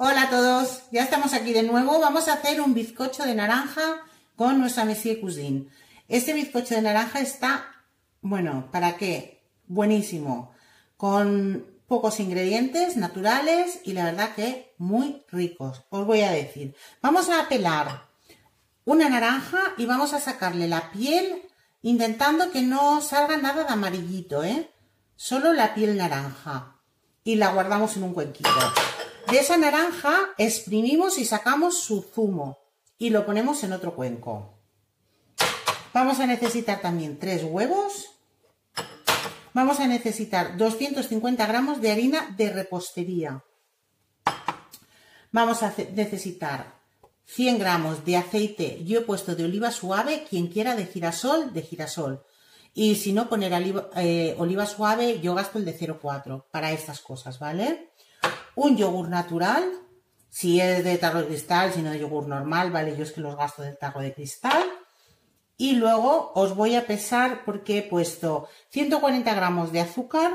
Hola a todos, ya estamos aquí de nuevo. Vamos a hacer un bizcocho de naranja con nuestra Monsieur Cuisine. Este bizcocho de naranja está, bueno, ¿para qué? Buenísimo. Con pocos ingredientes naturales y la verdad que muy ricos. Os voy a decir. Vamos a pelar una naranja y vamos a sacarle la piel intentando que no salga nada de amarillito, ¿eh? Solo la piel naranja. Y la guardamos en un cuenquito. De esa naranja exprimimos y sacamos su zumo y lo ponemos en otro cuenco. Vamos a necesitar también tres huevos. Vamos a necesitar 250 gramos de harina de repostería. Vamos a necesitar 100 gramos de aceite. Yo he puesto de oliva suave, quien quiera de girasol, de girasol. Y si no poner oliva, eh, oliva suave, yo gasto el de 0,4 para estas cosas, ¿vale? Un yogur natural, si es de tarro de cristal, si no de yogur normal, ¿vale? Yo es que los gasto del tarro de cristal. Y luego os voy a pesar porque he puesto 140 gramos de azúcar,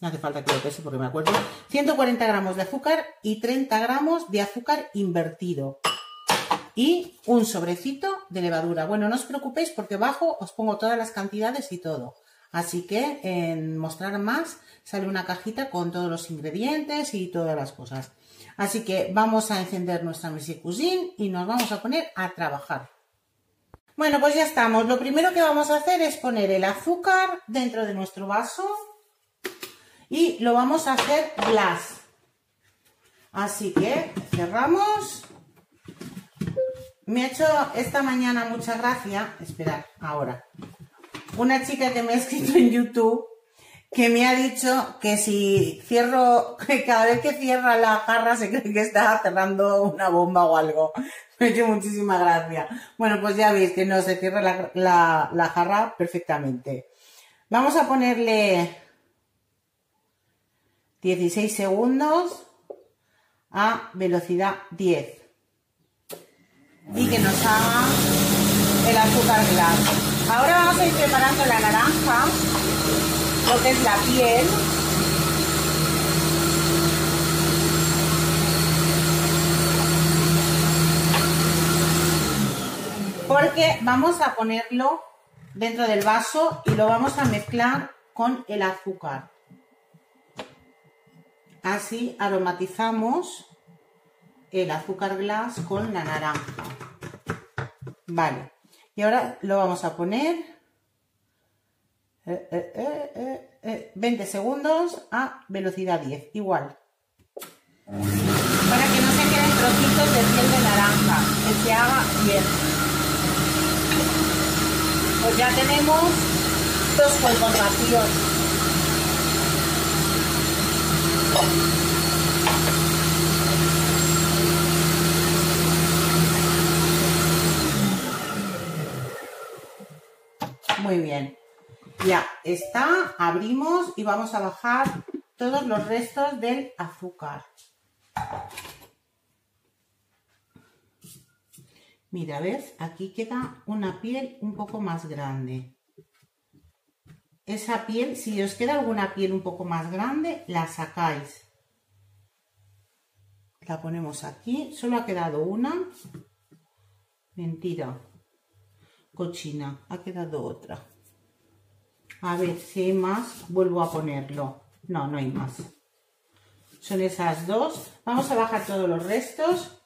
no hace falta que lo pese porque me acuerdo, 140 gramos de azúcar y 30 gramos de azúcar invertido. Y un sobrecito de levadura. Bueno, no os preocupéis porque abajo os pongo todas las cantidades y todo. Así que en mostrar más sale una cajita con todos los ingredientes y todas las cosas. Así que vamos a encender nuestra Monsieur Cuisine y nos vamos a poner a trabajar. Bueno, pues ya estamos. Lo primero que vamos a hacer es poner el azúcar dentro de nuestro vaso y lo vamos a hacer glass. Así que cerramos. Me ha hecho esta mañana mucha gracia. Esperad, ahora una chica que me ha escrito en YouTube que me ha dicho que si cierro, que cada vez que cierra la jarra se cree que está cerrando una bomba o algo. Me ha hecho muchísima gracia. Bueno, pues ya veis que no se cierra la, la jarra perfectamente. Vamos a ponerle 16 segundos a velocidad 10 y que nos haga el azúcar glass. Ahora vamos a ir preparando la naranja, lo la piel. Porque vamos a ponerlo dentro del vaso y lo vamos a mezclar con el azúcar. Así aromatizamos el azúcar glass con la naranja. Vale. Y ahora lo vamos a poner 20 eh, eh, eh, segundos a velocidad 10, igual. Para que no se queden trocitos de piel de naranja, que se haga bien. Pues ya tenemos dos polvos vacíos. Muy bien. Ya está, abrimos y vamos a bajar todos los restos del azúcar. Mira, ¿ves? Aquí queda una piel un poco más grande. Esa piel, si os queda alguna piel un poco más grande, la sacáis. La ponemos aquí. Solo ha quedado una. Mentira cochina. Ha quedado otra. A ver si hay más. Vuelvo a ponerlo. No, no hay más. Son esas dos. Vamos a bajar todos los restos.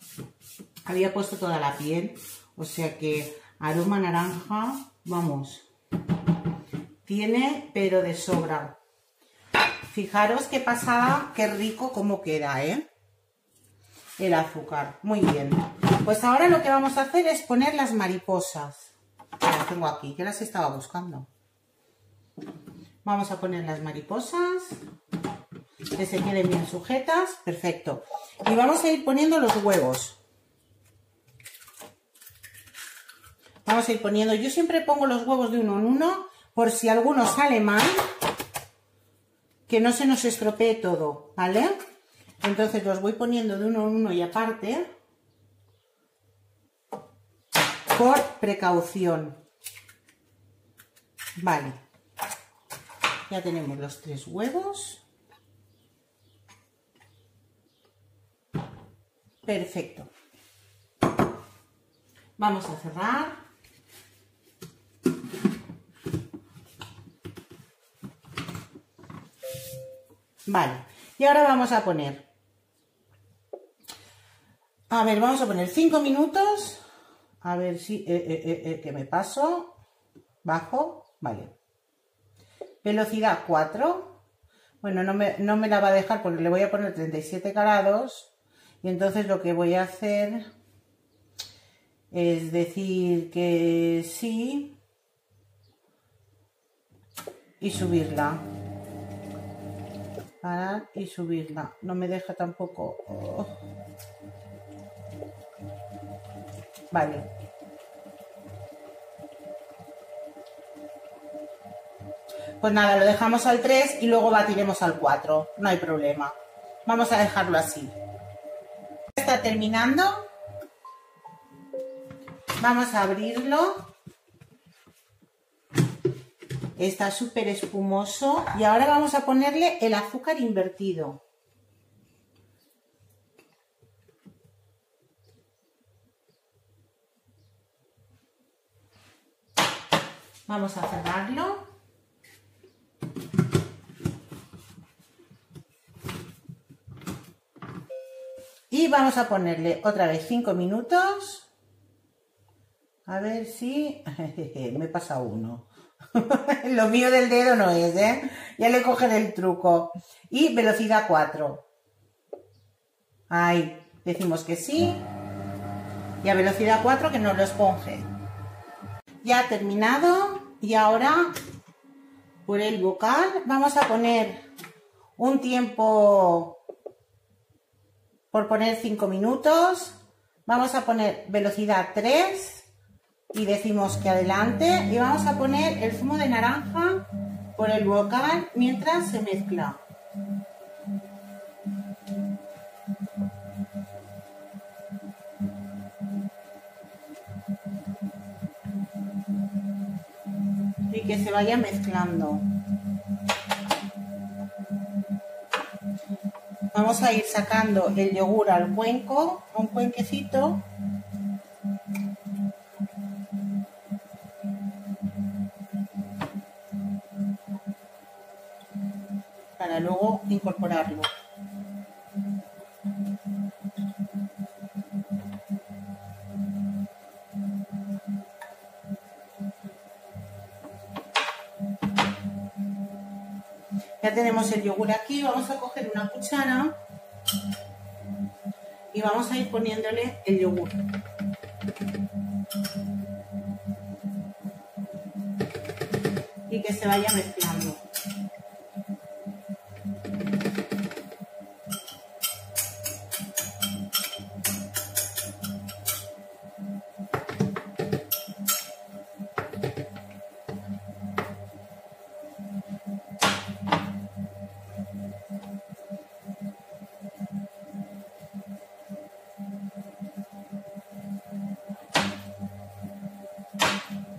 Había puesto toda la piel. O sea que aroma naranja, vamos. Tiene, pero de sobra. Fijaros qué pasada, qué rico cómo queda, ¿eh? El azúcar. Muy bien. Pues ahora lo que vamos a hacer es poner las mariposas tengo aquí, que las estaba buscando. Vamos a poner las mariposas, que se queden bien sujetas, perfecto. Y vamos a ir poniendo los huevos. Vamos a ir poniendo, yo siempre pongo los huevos de uno en uno, por si alguno sale mal, que no se nos estropee todo, ¿vale? Entonces los voy poniendo de uno en uno y aparte, por precaución. Vale. Ya tenemos los tres huevos. Perfecto. Vamos a cerrar. Vale, y ahora vamos a poner, a ver, vamos a poner 5 minutos, a ver si, eh, eh, eh, que me paso, bajo, vale, velocidad 4, bueno, no me, no me la va a dejar porque le voy a poner 37 grados, y entonces lo que voy a hacer es decir que sí y subirla parar y subirla. No me deja tampoco. Vale. Pues nada, lo dejamos al 3 y luego batiremos al 4. No hay problema. Vamos a dejarlo así. Está terminando. Vamos a abrirlo Está súper espumoso. Y ahora vamos a ponerle el azúcar invertido. Vamos a cerrarlo. Y vamos a ponerle otra vez 5 minutos. A ver si... me pasa uno. Lo mío del dedo no es, ¿eh? Ya le cogen el truco. Y velocidad 4. Ahí, decimos que sí. Y a velocidad 4 que nos lo esponje. Ya ha terminado. Y ahora, por el vocal, vamos a poner un tiempo por poner 5 minutos. Vamos a poner velocidad 3 y decimos que adelante y vamos a poner el zumo de naranja por el bocal mientras se mezcla. Y que se vaya mezclando. Vamos a ir sacando el yogur al cuenco, un cuenquecito luego incorporarlo. Tenemos el yogur aquí, vamos a coger una cuchara y vamos a ir poniéndole el yogur. Y que se vaya mezclando.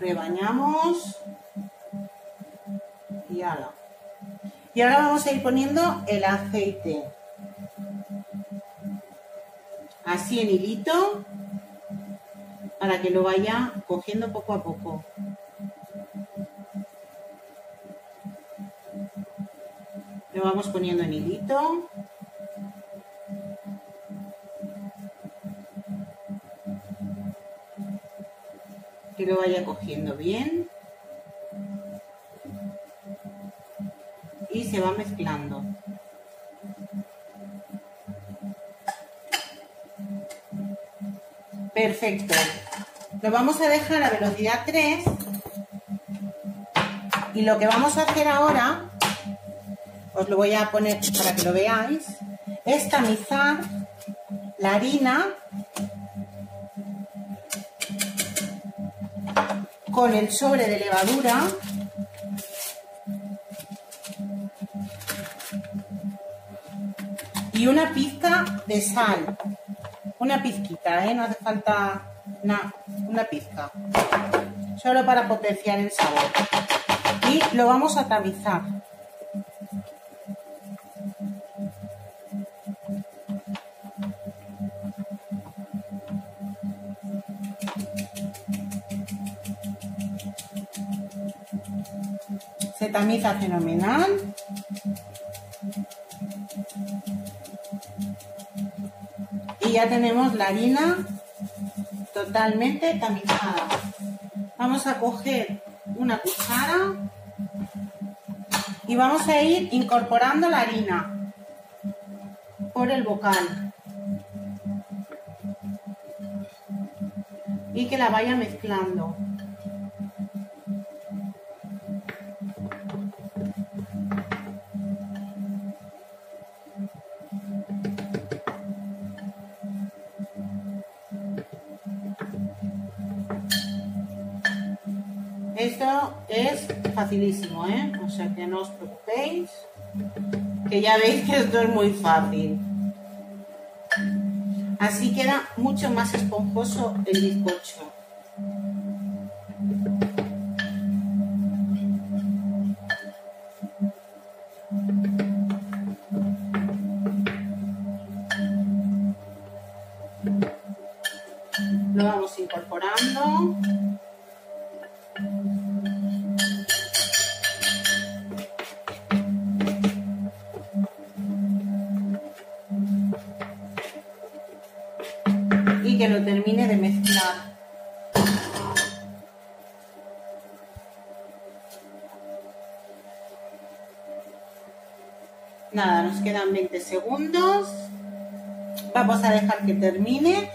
Rebañamos y ahora. Y ahora vamos a ir poniendo el aceite. Así en hilito para que lo vaya cogiendo poco a poco. Lo vamos poniendo en hilito. Lo vaya cogiendo bien y se va mezclando. Perfecto. Lo vamos a dejar a velocidad 3 y lo que vamos a hacer ahora, os lo voy a poner para que lo veáis, es tamizar la harina con el sobre de levadura y una pizca de sal. Una pizquita, ¿eh? No hace falta una pizca. Solo para potenciar el sabor. Y lo vamos a tamizar. Tamiza fenomenal. Y ya tenemos la harina totalmente tamizada. Vamos a coger una cuchara y vamos a ir incorporando la harina por el bocal. Y que la vaya mezclando. Esto es facilísimo, ¿eh? O sea que no os preocupéis, que ya veis que esto es muy fácil. Así queda mucho más esponjoso el bizcocho. Lo vamos incorporando. segundos. Vamos a dejar que termine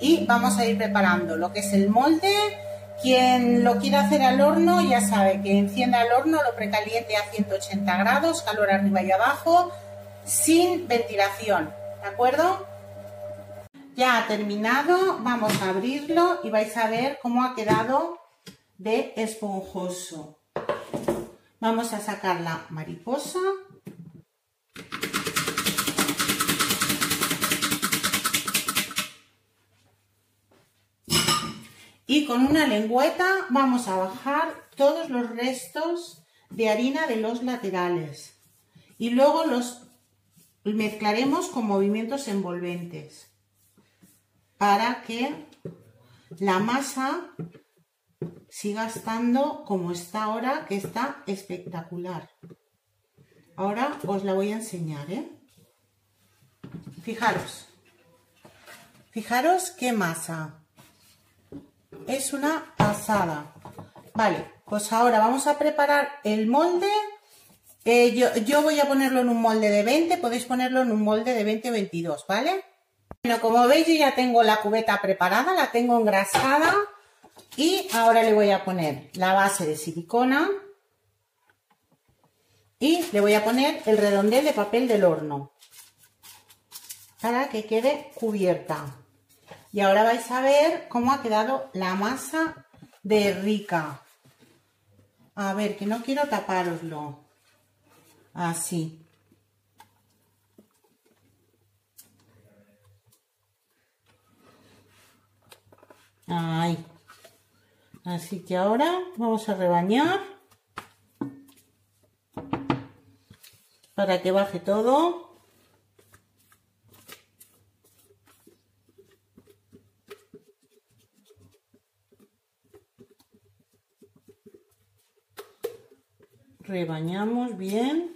y vamos a ir preparando lo que es el molde. Quien lo quiera hacer al horno ya sabe que encienda el horno, lo precaliente a 180 grados, calor arriba y abajo, sin ventilación, ¿de acuerdo? Ya ha terminado, vamos a abrirlo y vais a ver cómo ha quedado de esponjoso. Vamos a sacar la mariposa Y con una lengüeta vamos a bajar todos los restos de harina de los laterales. Y luego los mezclaremos con movimientos envolventes para que la masa siga estando como está ahora, que está espectacular. Ahora os la voy a enseñar, ¿eh? Fijaros. Fijaros qué masa. Es una pasada. Vale, pues ahora vamos a preparar el molde. Eh, yo, yo, voy a ponerlo en un molde de 20, podéis ponerlo en un molde de 20 o 22, ¿vale? Bueno, como veis yo ya tengo la cubeta preparada, la tengo engrasada y ahora le voy a poner la base de silicona y le voy a poner el redondel de papel del horno para que quede cubierta. Y ahora vais a ver cómo ha quedado la masa de rica. A ver, que no quiero tapároslo. Así. Ahí. Así que ahora vamos a rebañar para que baje todo. Rebañamos bien.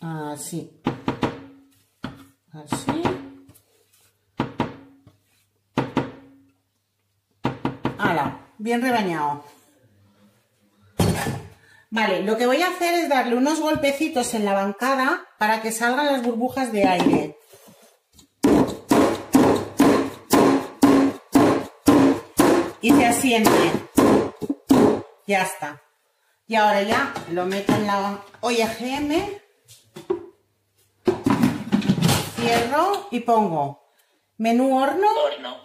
Así. Así. Ahora, bien rebañado. Vale, lo que voy a hacer es darle unos golpecitos en la bancada para que salgan las burbujas de aire. Y se asiente. Ya está. Y ahora ya lo meto en la olla GM. Cierro y pongo menú horno. Horno.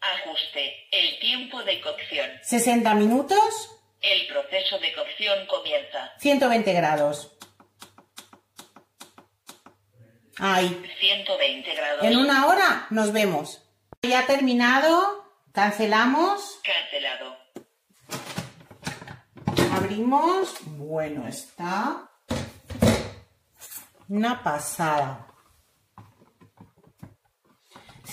Ajuste. El tiempo de cocción. 60 minutos. El proceso de cocción comienza. 120 grados. Ahí. 120 grados. En una hora nos vemos. Ya ha terminado. Cancelamos. Cancelado. Abrimos. Bueno, está una pasada.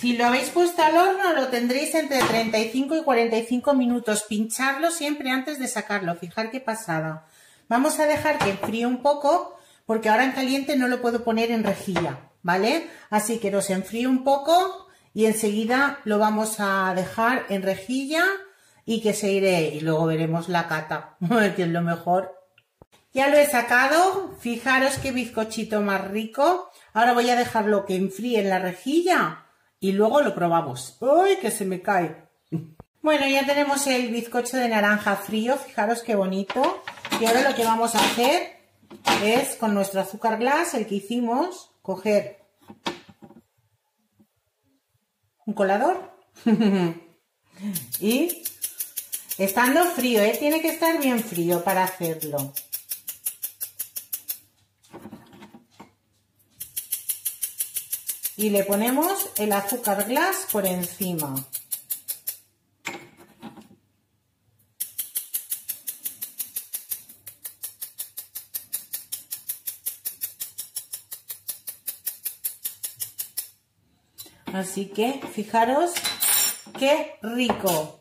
Si lo habéis puesto al horno, lo tendréis entre 35 y 45 minutos. Pincharlo siempre antes de sacarlo. Fijar qué pasada. Vamos a dejar que enfríe un poco, porque ahora en caliente no lo puedo poner en rejilla, ¿vale? Así que nos enfríe un poco y enseguida lo vamos a dejar en rejilla y que se iré y luego veremos la cata, que es lo mejor. Ya lo he sacado, fijaros qué bizcochito más rico. Ahora voy a dejarlo que enfríe en la rejilla y luego lo probamos. ¡Uy, que se me cae! Bueno, ya tenemos el bizcocho de naranja frío, fijaros qué bonito. Y ahora lo que vamos a hacer es con nuestro azúcar glass, el que hicimos, coger un colador y estando frío, ¿eh? tiene que estar bien frío para hacerlo. Y le ponemos el azúcar glass por encima. Así que fijaros qué rico.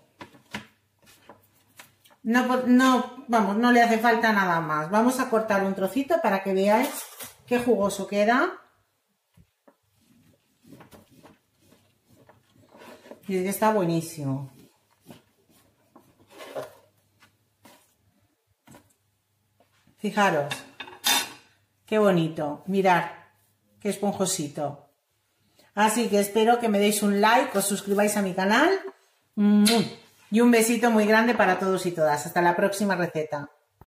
No, no, vamos, no le hace falta nada más. Vamos a cortar un trocito para que veáis qué jugoso queda. Y está buenísimo. Fijaros. Qué bonito. Mirad. Qué esponjosito. Así que espero que me deis un like, os suscribáis a mi canal. Y un besito muy grande para todos y todas. Hasta la próxima receta.